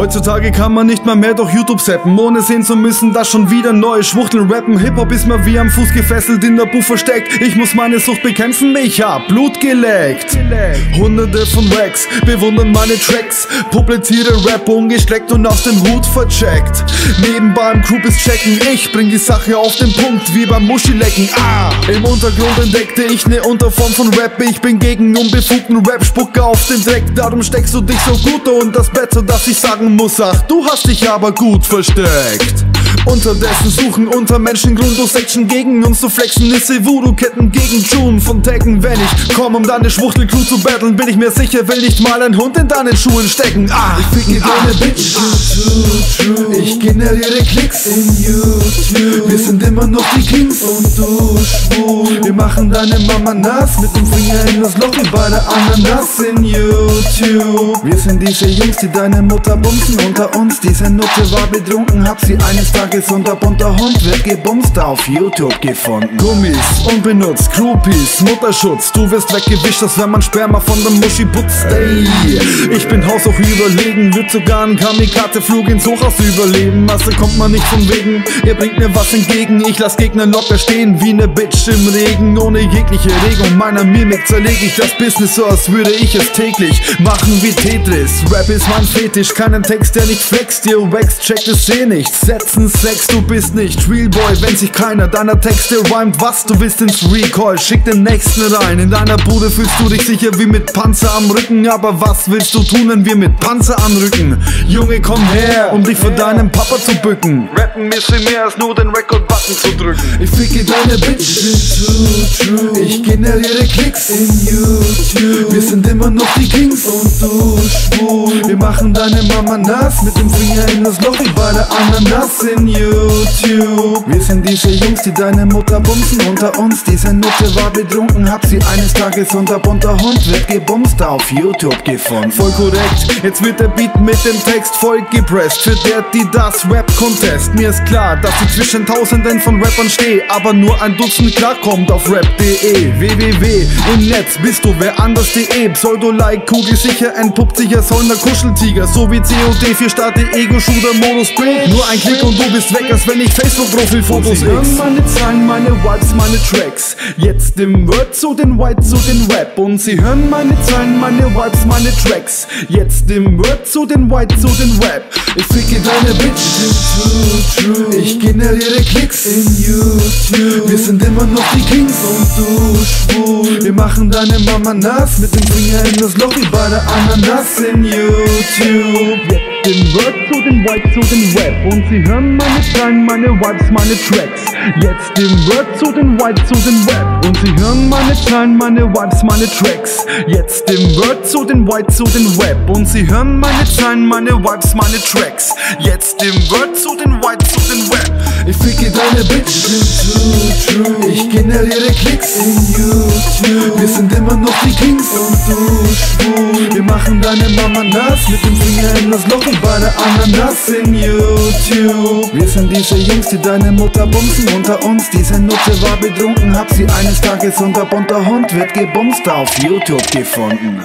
Heutzutage kann man nicht mal mehr durch YouTube zappen, ohne sehen zu müssen, dass schon wieder neue Schwuchteln rappen. Hip-Hop ist mir wie am Fuß gefesselt, in der Buch versteckt. Ich muss meine Sucht bekämpfen, ich hab Blut geleckt. Hunderte von Racks bewundern meine Tracks, publiziere Rap ungestreckt und aus dem Hut vercheckt. Nebenbei im Group ist checken, ich bring die Sache auf den Punkt, wie beim Muschilecken. Ah! Im Untergrund entdeckte ich ne Unterform von Rap, ich bin gegen unbefugten Rap, spucke auf den Dreck, darum steckst du dich so gut und das Bett, so dass ich sagen muss, ach, du hast dich aber gut versteckt. Unterdessen suchen unter Menschen Grund durch Section gegen uns zu flexen Nisse Voodoo-Ketten gegen June von Taken Wenn ich komm, um deine Schwuchtelcrew zu battlen Bin ich mir sicher, will nicht mal ein Hund in deinen Schuhen stecken. Ah, ich ficke ah. deine Bitch Ich generiere Klicks. In YouTube. Wir sind immer noch die Kings. Und du schwul. Wir machen deine Mama nass. Mit dem Finger in das Loch wie bei der Ananas. In YouTube. Wir sind diese Jungs, die deine Mutter bumsen. Unter uns, diese Nutte war betrunken. Hab sie eines Tages gesunder bunter Hund wird gebumst auf YouTube gefunden. Gummis, unbenutzt, Groupies, Mutterschutz. Du wirst weggewischt, als wenn man Sperma von der Muschi putzt. Ey, ich bin haushoch überlegen, wird sogar ein Kamikaze-Flug ins Hochhaus überleben. Masse kommt man nicht von wegen, ihr bringt mir was entgegen. Ich lass Gegner locker stehen wie ne Bitch im Regen. Ohne jegliche Regung meiner Mimik zerleg ich das Business so, als würde ich es täglich machen wie Tetris. Rap ist mein Fetisch, keinen Text, der nicht flext. Ihr wächst, checkt es eh nicht. Setzen Sex, du bist nicht Real Boy, wenn sich keiner deiner Texte rhymt, was du willst ins Recall, schick den nächsten rein. In deiner Bude fühlst du dich sicher wie mit Panzer am Rücken, aber was willst du tun, wenn wir mit Panzer anrücken? Junge, komm her, um dich vor deinem Papa zu bücken. Rappen ist mehr als nur den Record-Button zu drücken. Ich ficke deine Bitch, ich generiere Klicks in YouTube. Wir sind immer noch die Kings und du schwul. Wir machen deine Mama nass mit dem Finger in das Loch wie bei der Ananas in YouTube. Wir sind diese Jungs, die deine Mutter bumsen unter uns. Diese Nutte war betrunken, hab sie eines Tages unter bunter Hund wird gebumst auf YouTube gefunden. Voll korrekt, jetzt wird der Beat mit dem Text voll gepresst. Für der, die das Rap-Contest. Mir ist klar, dass ich zwischen tausenden von Rappern stehe, aber nur ein Dutzend klarkommt auf rap.de. www im Netz bist du wer anders.de. Pseudo-like, kugelsicher, entpuppt sich als Holner Kuscheltiger. So wie COD 4 starte Ego-Shooter-Modus B. Nur ein Klick und du bist weg, als wenn ich Facebook-Profil-Fotos Sie hören meine Zahlen, meine Vibes, meine Tracks. Jetzt im Word zu den White zu den Rap. Und sie hören meine Zahlen, meine Vibes, meine Tracks. Jetzt im Word zu den White zu den Rap. Ich ficke deine Bitch. Ich generiere Klicks in YouTube. Wir sind immer noch die Kings und du schwul. Wir machen deine Mama nass mit dem Finger in das Loch bei der Ananas in YouTube. Im Word zu den White zu den Rap. Und sie hören meine Zahlen, meine Vibes, meine Tracks. Jetzt im Word zu den White zu den Rap. Und sie hören meine Zahlen, meine Vibes, meine Tracks. Jetzt im Word zu den White zu den Rap. Und sie hören meine Zahlen, meine Vibes, meine Tracks. Jetzt im Word zu den White zu den. Ich ficke deine Bitch. Ich generiere Klicks in YouTube. Wir sind immer noch die Kings und du schwul. Wir machen deine Mama nass mit dem Finger in das Loch und bei der Ananas in YouTube. Wir sind diese Jungs, die deine Mutter bumsen unter uns. Diese Nutte war betrunken, hab sie eines Tages unter bunter Hund wird gebumst auf YouTube gefunden.